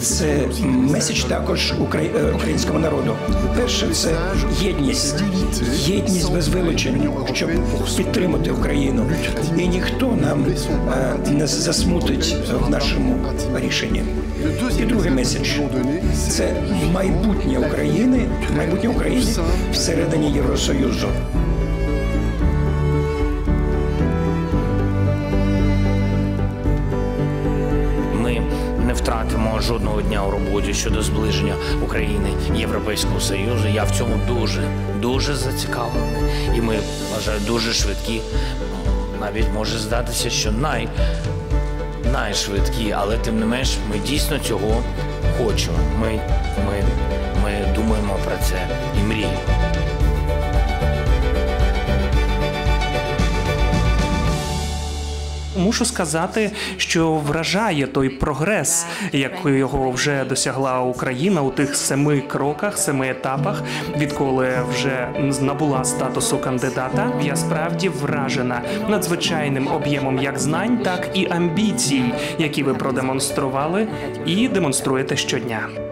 Це меседж також е, українському народу. Перше це єдність, єдність без вилучень, щоб підтримати Україну. І ніхто нам е, не засмутить в нашому рішенні. І другий меседж це майбутнє України, майбутнє України всередині Євросоюзу. Не жодного дня у роботі щодо зближення України Європейського Союзу. Я в цьому дуже дуже зацікавлений. І ми вважаю дуже швидкі. Навіть може здатися, що най, найшвидкі, але тим не менш ми дійсно цього хочемо. Ми, ми, ми думаємо про це і мріємо. Мушу сказати, що вражає той прогрес, якого вже досягла Україна у тих семи кроках, семи етапах, відколи вже набула статусу кандидата. Я справді вражена надзвичайним об'ємом як знань, так і амбіцій, які ви продемонстрували і демонструєте щодня.